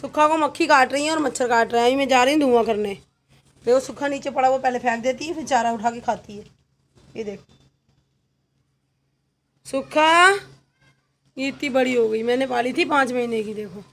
सुखा को मक्खी काट रही है और मच्छर काट रहा है। अभी मैं जा रही हूँ धुआँ करने। देखो सुखा नीचे पड़ा, वो पहले फेंक देती है, फिर चारा उठा के खाती है। ये देख। सुखा ये इतनी बड़ी हो गई। मैंने पाली थी पाँच महीने की, देखो।